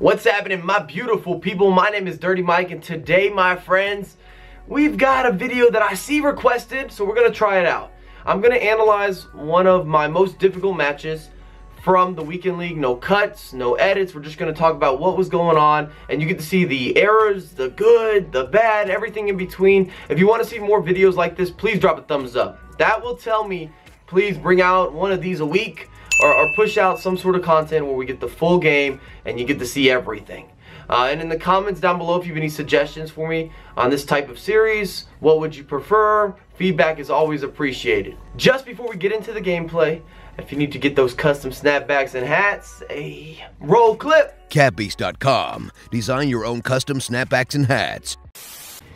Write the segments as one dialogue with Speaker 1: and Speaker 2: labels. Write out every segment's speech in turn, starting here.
Speaker 1: What's happening my beautiful people? My name is Dirty Mike and today my friends, we've got a video that I see requested so we're to try it out. I'm to analyze one of my most difficult matches from the Weekend League. No cuts, no edits. We're just to talk about what was going on and you get to see the errors, the good, the bad, everything in between. If you want to see more videos like this, please drop a thumbs up. That will tell me please bring out one of these a week or, or, push out some sort of content where we get the full game and you get to see everything. Uh, and in the comments down below, if you have any suggestions for me on this type of series, what would you prefer? Feedback is always appreciated. Just before we get into the gameplay, if you need to get those custom snapbacks and hats, a roll clip.
Speaker 2: Capbeast.com. Design your own custom snapbacks and hats.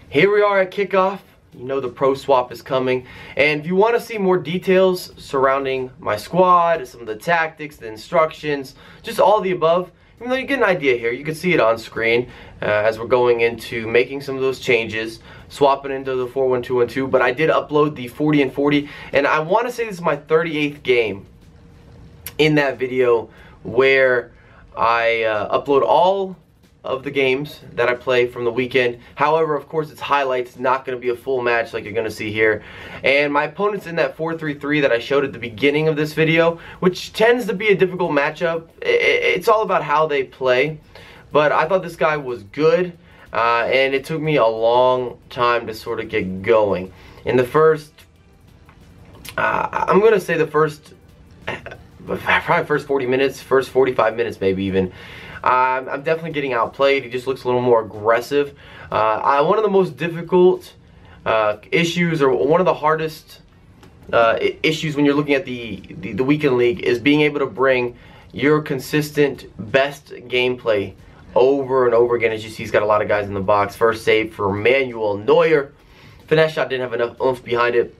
Speaker 1: Here we are at kickoff. You know the pro swap is coming. And if you want to see more details surrounding my squad, some of the tactics, the instructions, just all the above, even though you get an idea here, you can see it on screen uh, as we're going into making some of those changes, swapping into the 41212. But I did upload the 40 and 40, and I want to say this is my 38th game in that video where I uh, upload all of the games that I play from the weekend. However, of course, it's highlights, not going to be a full match like you're going to see here. And my opponent's in that 4-3-3 that I showed at the beginning of this video, which tends to be a difficult matchup. It's all about how they play. But I thought this guy was good, uh, and it took me a long time to sort of get going. In the first, uh, I'm going to say the first, probably first 40 minutes, first 45 minutes maybe even, um, I'm definitely getting outplayed. He just looks a little more aggressive. Uh, I, one of the most difficult uh, issues, or one of the hardest uh, issues when you're looking at the, the, the weekend league, is being able to bring your consistent best gameplay over and over again. As you see, he's got a lot of guys in the box. First save for Manuel Neuer. Finesse shot didn't have enough oomph behind it.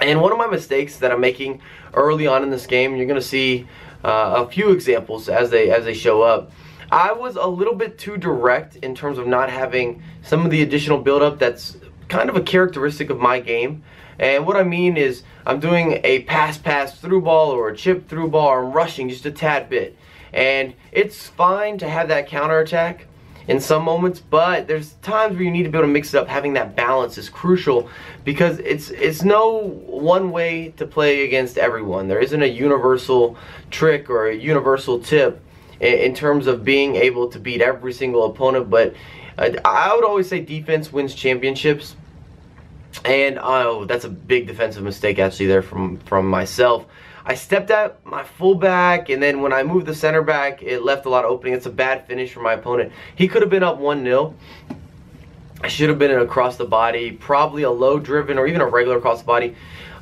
Speaker 1: And one of my mistakes that I'm making early on in this game, you're going to see uh, a few examples as they as they show up. I was a little bit too direct in terms of not having some of the additional buildup that's kind of a characteristic of my game. And what I mean is I'm doing a pass pass through ball or a chip through ball I'm rushing just a tad bit. And it's fine to have that counter attack in some moments, but there's times where you need to be able to mix it up. Having that balance is crucial because it's it's no one way to play against everyone. There isn't a universal trick or a universal tip in, terms of being able to beat every single opponent, but I would always say defense wins championships. And oh, that's a big defensive mistake actually there from from myself. I stepped out my fullback, and then when I moved the center back, it left a lot of opening. It's a bad finish for my opponent. He could have been up 1-0. I should have been an across the body, probably a low driven or even a regular across the body.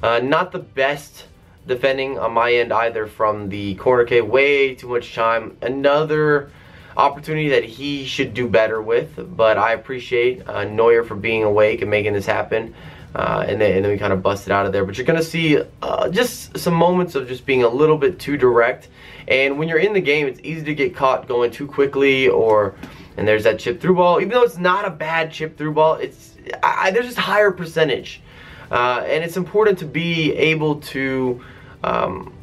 Speaker 1: Uh, not the best defending on my end either from the corner kick. Way too much time. Another opportunity that he should do better with, but I appreciate uh, Neuer for being awake and making this happen. Uh, and, then, and then we kind of busted out of there. But you're going to see uh, just some moments of just being a little bit too direct. And when you're in the game, it's easy to get caught going too quickly or, and there's that chip through ball. Even though it's not a bad chip through ball, it's I, there's just higher percentage. Uh, and it's important to be able to, um,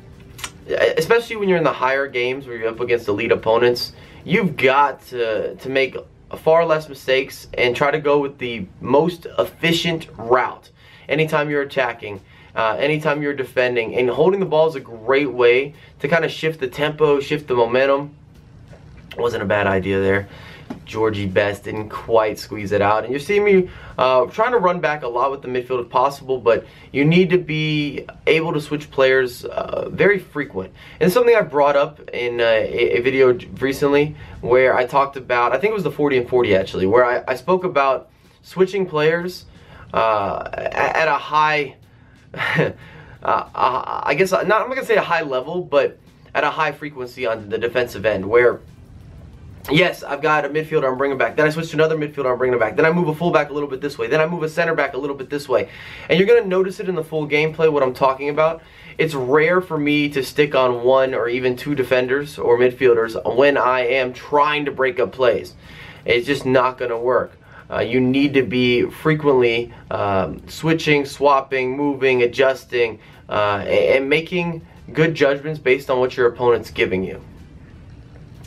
Speaker 1: especially when you're in the higher games where you're up against elite opponents, you've got to, to make far less mistakes and try to go with the most efficient route anytime you're attacking. Uh, anytime you're defending and holding the ball is a great way to kind of shift the tempo, shift the momentum. Wasn't a bad idea there. Georgie Best didn't quite squeeze it out. And you're seeing me uh, trying to run back a lot with the midfield if possible, but you need to be able to switch players uh, very frequent. And something I brought up in uh, a, video recently where I talked about, I think it was the 40 and 40 actually, where I, I spoke about switching players uh, at a high, uh, I guess, not, I'm not going to say a high level, but at a high frequency on the defensive end where Yes, I've got a midfielder, I'm bringing back. Then I switch to another midfielder, I'm bringing back. Then I move a fullback a little bit this way. Then I move a center back a little bit this way. And you're going to notice it in the full gameplay, what I'm talking about. It's rare for me to stick on one or even two defenders or midfielders when I am trying to break up plays. It's just not going to work. Uh, you need to be frequently um, switching, swapping, moving, adjusting, uh, and making good judgments based on what your opponent's giving you.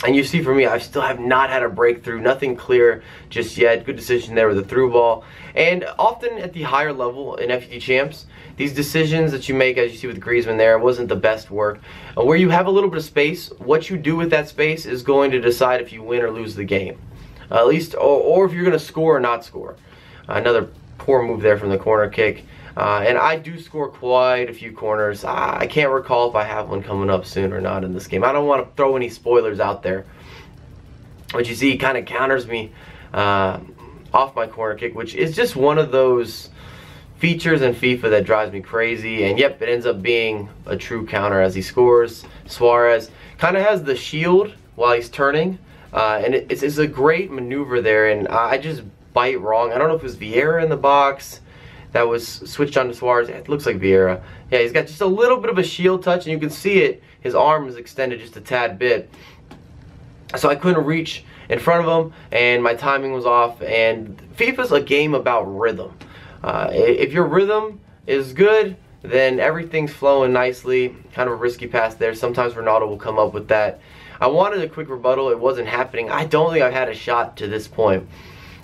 Speaker 1: And you see for me, I still have not had a breakthrough, nothing clear just yet. Good decision there with the through ball. And often at the higher level in FUT champs, these decisions that you make, as you see with Griezmann there, wasn't the best work. Uh, where you have a little bit of space, what you do with that space is going to decide if you win or lose the game. Uh, at least, or, or if you're going to score or not score. Another poor move there from the corner kick. Uh, and I do score quite a few corners. I can't recall if I have one coming up soon or not in this game. I don't want to throw any spoilers out there. But you see, he kind of counters me uh, off my corner kick, which is just one of those features in FIFA that drives me crazy. And yep, it ends up being a true counter as he scores. Suarez kind of has the shield while he's turning. Uh, and it, it's, it's a great maneuver there. And I just bite wrong. I don't know if it was Vieira in the box that was switched on to Suarez. It looks like Vieira. Yeah, he's got just a little bit of a shield touch, and you can see it. His arm is extended just a tad bit. So I couldn't reach in front of him, and my timing was off. And FIFA's a game about rhythm. Uh, if your rhythm is good, then everything's flowing nicely. Kind of a risky pass there. Sometimes Ronaldo will come up with that. I wanted a quick rebuttal. It wasn't happening. I don't think I've had a shot to this point.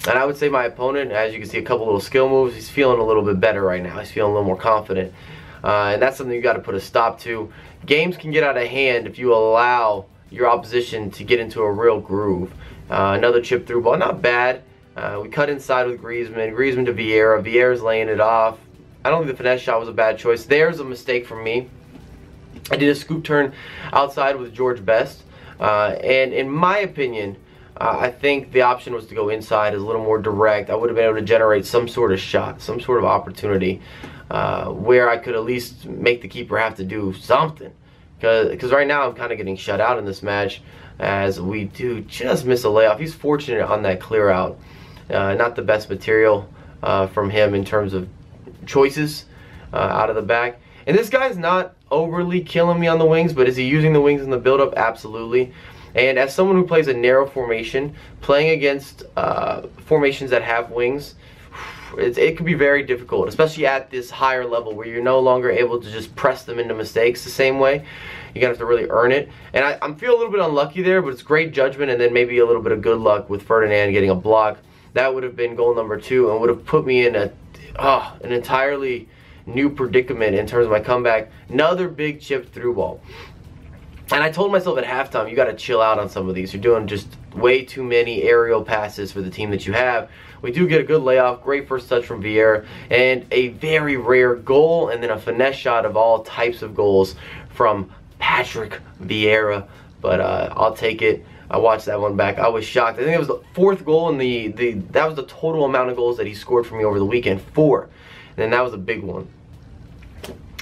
Speaker 1: And I would say my opponent, as you can see a couple little skill moves, he's feeling a little bit better right now. He's feeling a little more confident. Uh, and that's something you got to put a stop to. Games can get out of hand if you allow your opposition to get into a real groove. Uh, another chip through ball, not bad. Uh, we cut inside with Griezmann. Griezmann to Vieira. Vieira's laying it off. I don't think the finesse shot was a bad choice. There's a mistake from me. I did a scoop turn outside with George Best. Uh, and in my opinion, uh, I think the option was to go inside, is a little more direct. I would have been able to generate some sort of shot, some sort of opportunity uh, where I could at least make the keeper have to do something. Because right now I'm kind of getting shut out in this match as we do just miss a layoff. He's fortunate on that clear out. Uh, not the best material uh, from him in terms of choices uh, out of the back. And this guy's not overly killing me on the wings, but is he using the wings in the build-up? Absolutely. And as someone who plays a narrow formation, playing against uh, formations that have wings, it, it can be very difficult, especially at this higher level where you're no longer able to just press them into mistakes the same way. You're going to have to really earn it. And I, I feel a little bit unlucky there, but it's great judgment and then maybe a little bit of good luck with Ferdinand getting a block. That would have been goal number two and would have put me in a, oh, an entirely new predicament in terms of my comeback. Another big chip through ball. And I told myself at halftime, you got to chill out on some of these. You're doing just way too many aerial passes for the team that you have. We do get a good layoff, great first touch from Vieira, and a very rare goal, and then a finesse shot of all types of goals from Patrick Vieira. But uh, I'll take it. I watched that one back. I was shocked. I think it was the fourth goal, and the, the that was the total amount of goals that he scored for me over the weekend. Four. And that was a big one.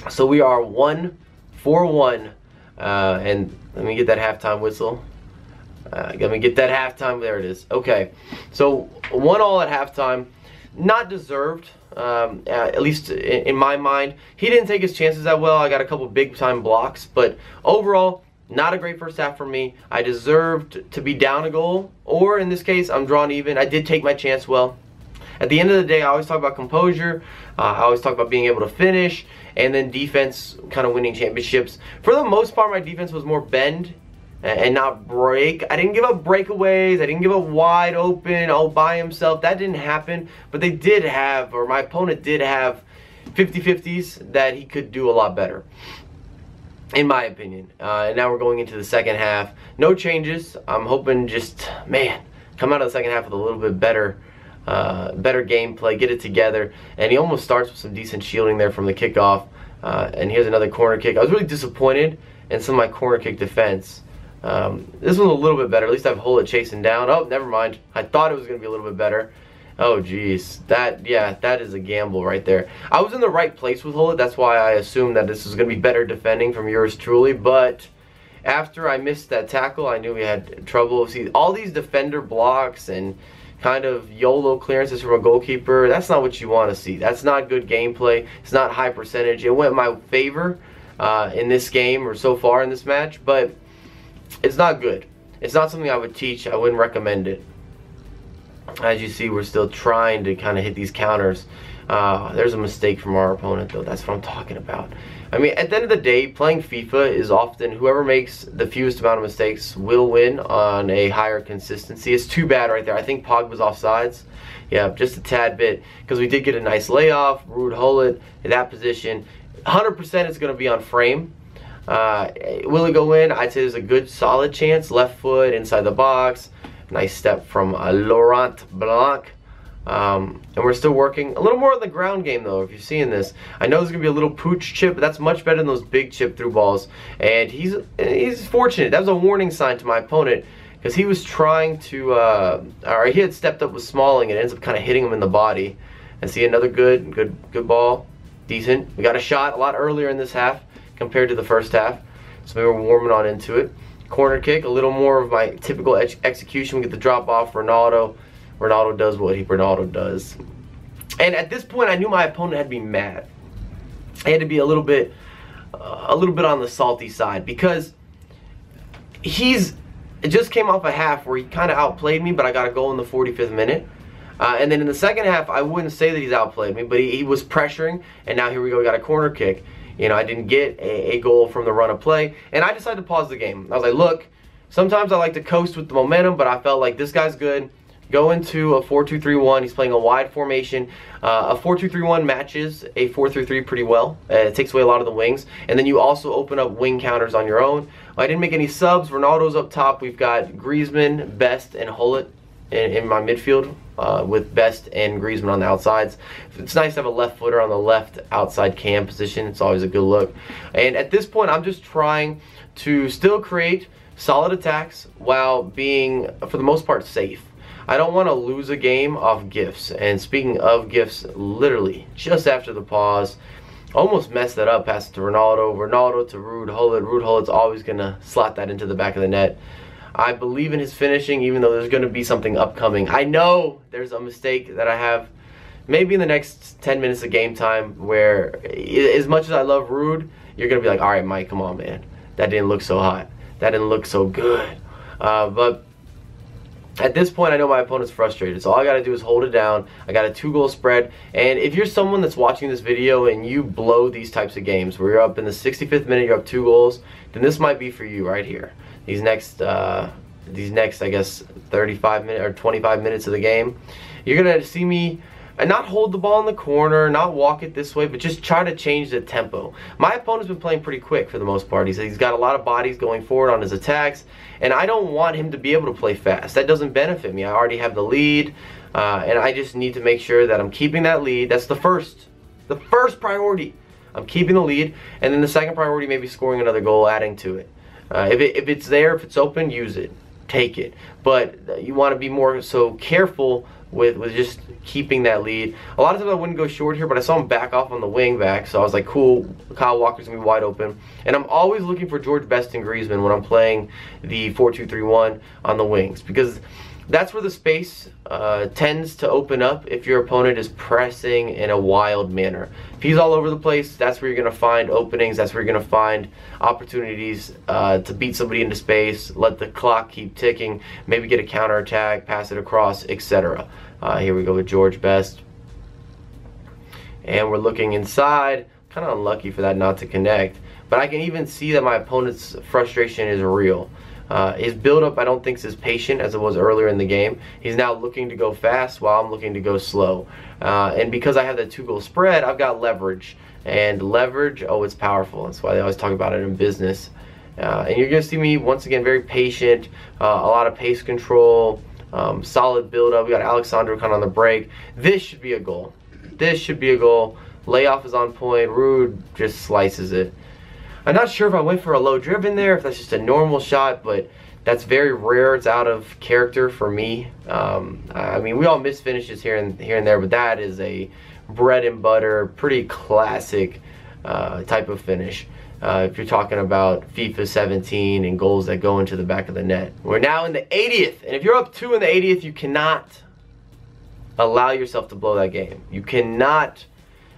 Speaker 1: So we are one, four, one uh, and let me get that halftime whistle. Uh, let me get that halftime. There it is. Okay. So one all at halftime. Not deserved, um, at least in, in, my mind. He didn't take his chances that well. I got a couple big time blocks, but overall, not a great first half for me. I deserved to be down a goal, or in this case, I'm drawn even. I did take my chance well. At the end of the day, I always talk about composure. Uh, I always talk about being able to finish and then defense kind of winning championships. For the most part, my defense was more bend and not break. I didn't give up breakaways. I didn't give up wide open, all by himself. That didn't happen. But they did have, or my opponent did have 50-50s that he could do a lot better. In my opinion. Uh, and now we're going into the second half. No changes. I'm hoping just, man, come out of the second half with a little bit better uh, better gameplay, get it together. And he almost starts with some decent shielding there from the kickoff. Uh, and here's another corner kick. I was really disappointed in some of my corner kick defense. Um, this one's a little bit better. At least I've Gullit chasing down. Oh, never mind. I thought it was going to be a little bit better. Oh, jeez. That, yeah, that is a gamble right there. I was in the right place with Gullit. That's why I assumed that this was going to be better defending from yours truly. But after I missed that tackle, I knew we had trouble. See, all these defender blocks and kind of YOLO clearances from a goalkeeper, that's not what you want to see. That's not good gameplay. It's not high percentage. It went my favor uh, in this game or so far in this match, but it's not good. It's not something I would teach. I wouldn't recommend it. As you see, we're still trying to kind of hit these counters. Uh, there's a mistake from our opponent, though. That's what I'm talking about. I mean, at the end of the day, playing FIFA is often whoever makes the fewest amount of mistakes will win on a higher consistency. It's too bad right there. I think Pogba's offsides. Yeah, just a tad bit because we did get a nice layoff. Ruud Gullit in that position. 100% it's going to be on frame. Uh, will it go in? I'd say there's a good solid chance. Left foot inside the box. Nice step from uh, Laurent Blanc. Um, and we're still working. A little more on the ground game though if you're seeing this. I know there's gonna be a little pooch chip but that's much better than those big chip through balls. And he's he's fortunate. That was a warning sign to my opponent because he was trying to uh, or he had stepped up with Smalling and ends up kind of hitting him in the body. And see another good good good ball. Decent. We got a shot a lot earlier in this half compared to the first half. So we were warming on into it. Corner kick a little more of my typical ex execution. We get the drop off Ronaldo Ronaldo does what he Ronaldo does. And at this point, I knew my opponent had to be mad. I had to be a little bit, uh, a little bit on the salty side because he's it just came off a half where he kind of outplayed me, but I got a goal in the 45th minute. Uh, and then in the second half, I wouldn't say that he's outplayed me, but he, he, was pressuring, and now here we go, we got a corner kick. You know, I didn't get a, a goal from the run of play, and I decided to pause the game. I was like, look, sometimes I like to coast with the momentum, but I felt like this guy's good go into a 4-2-3-1. He's playing a wide formation. Uh, a 4-2-3-1 matches a 4-3-3 pretty well. Uh, it takes away a lot of the wings. And then you also open up wing counters on your own. I didn't make any subs. Ronaldo's up top. We've got Griezmann, Best, and Gullit in, in my midfield. Uh, with Best and Griezmann on the outsides. It's nice to have a left footer on the left outside cam position. It's always a good look. And at this point, I'm just trying to still create solid attacks while being, for the most part, safe. I don't want to lose a game off gifts. And speaking of gifts, literally just after the pause, almost messed that up. Passed to Ronaldo, Ronaldo to Ruud Gullit. Ruud Gullit's always gonna slot that into the back of the net. I believe in his finishing, even though there's gonna be something upcoming. I know there's a mistake that I have. Maybe in the next 10 minutes of game time, where as much as I love Ruud, you're gonna be like, all right, Mike, come on, man. That didn't look so hot. That didn't look so good. Uh, but at this point, I know my opponent's frustrated, so all I gotta do is hold it down. I got a two goal spread, and if you're someone that's watching this video and you blow these types of games, where you're up in the 65th minute, you're up two goals, then this might be for you right here. These next, uh, these next, I guess, 35 minutes or 25 minutes of the game, you're gonna see me and not hold the ball in the corner, not walk it this way, but just try to change the tempo. My opponent's been playing pretty quick for the most part. He's, he's got a lot of bodies going forward on his attacks, and I don't want him to be able to play fast. That doesn't benefit me. I already have the lead, uh, and I just need to make sure that I'm keeping that lead. That's the first, the first priority. I'm keeping the lead, and then the second priority maybe scoring another goal, adding to it. Uh, if, it if it's there, if it's open, use it. Take it. But you want to be more so careful with, with just keeping that lead. A lot of times I wouldn't go short here, but I saw him back off on the wing back, so I was like, cool, Kyle Walker's to be wide open. And I'm always looking for George Best and Griezmann when I'm playing the 4-2-3-1 on the wings, because that's where the space uh, tends to open up if your opponent is pressing in a wild manner. If he's all over the place, that's where you're going to find openings. That's where you're going to find opportunities uh, to beat somebody into space, let the clock keep ticking, maybe get a counter attack, pass it across, etc. Uh, here we go with George Best. And we're looking inside. Kind of unlucky for that not to connect. But I can even see that my opponent's frustration is real. Uh, his build-up, I don't think, is as patient as it was earlier in the game. He's now looking to go fast while I'm looking to go slow. Uh, and because I have that two-goal spread, I've got leverage. And leverage, oh, it's powerful. That's why they always talk about it in business. Uh, and you're going to see me, once again, very patient, uh, a lot of pace control, um, solid build-up. We got Alex Sandro kind of on the break. This should be a goal. This should be a goal. Layoff is on point. Ruud just slices it. I'm not sure if I went for a low driven there, if that's just a normal shot, but that's very rare. It's out of character for me. Um, I mean, we all miss finishes here and here and there, but that is a bread and butter, pretty classic uh, type of finish. Uh, if you're talking about FIFA 17 and goals that go into the back of the net. We're now in the 80th, and if you're up two in the 80th, you cannot allow yourself to blow that game. You cannot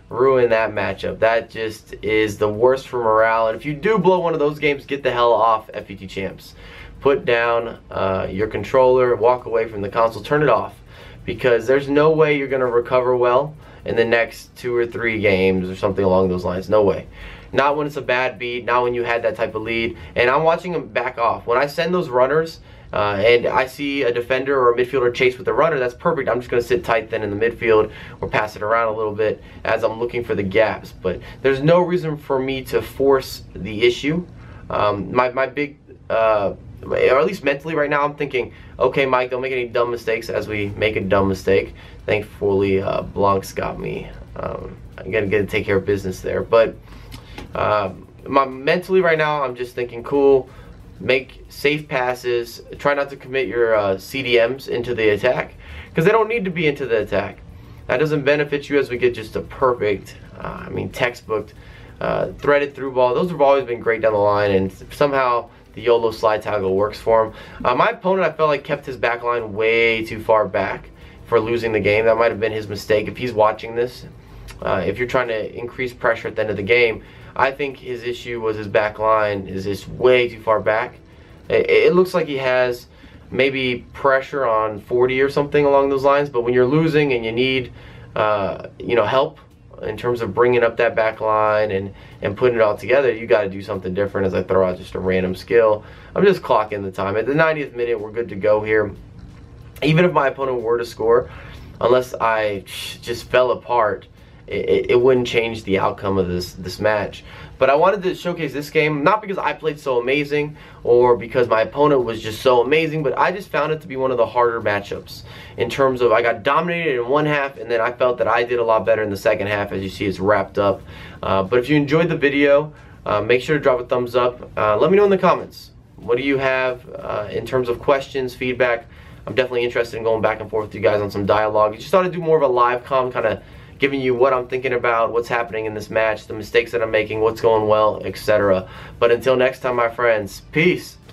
Speaker 1: ruin that matchup. That just is the worst for morale. And if you do blow one of those games, get the hell off FUT Champs. Put down uh, your controller, walk away from the console, turn it off. because there's no way you're going to recover well in the next two or three games or something along those lines. No way. Not when it's a bad beat, not when you had that type of lead. And I'm watching him back off. When I send those runners uh, and I see a defender or a midfielder chase with a runner, that's perfect. I'm just going to sit tight then in the midfield or pass it around a little bit as I'm looking for the gaps. But there's no reason for me to force the issue. Um, my, my big uh, or at least mentally right now, I'm thinking, okay, Mike, don't make any dumb mistakes as we make a dumb mistake. Thankfully, uh, Blanc's got me. Um, I'm gonna get to take care of business there. But uh, my mentally right now, I'm just thinking, cool, make safe passes. Try not to commit your uh, CDMs into the attack because they don't need to be into the attack. That doesn't benefit you as we get just a perfect, uh, I mean, textbook uh, threaded through ball. Those have always been great down the line, and somehow the YOLO slide tackle works for him. Uh, my opponent, I felt like kept his back line way too far back for losing the game. That might have been his mistake. If he's watching this, uh, if you're trying to increase pressure at the end of the game, I think his issue was his back line is just way too far back. It, it looks like he has maybe pressure on 40 or something along those lines, but when you're losing and you need, uh, you know, help in terms of bringing up that back line and, and putting it all together, you got to do something different as I throw out just a random skill. I'm just clocking the time. At the 90th minute, we're good to go here. Even if my opponent were to score, unless I just fell apart, it, it, wouldn't change the outcome of this this match. But I wanted to showcase this game, not because I played so amazing or because my opponent was just so amazing, but I just found it to be one of the harder matchups in terms of I got dominated in one half and then I felt that I did a lot better in the second half. As you see, it's wrapped up. Uh, but if you enjoyed the video, uh, make sure to drop a thumbs up. Uh, let me know in the comments. What do you have uh, in terms of questions, feedback? I'm definitely interested in going back and forth with you guys on some dialogue. I just thought I'd do more of a live com kind of giving you what I'm thinking about, what's happening in this match, the mistakes that I'm making, what's going well, etc. But until next time, my friends, peace.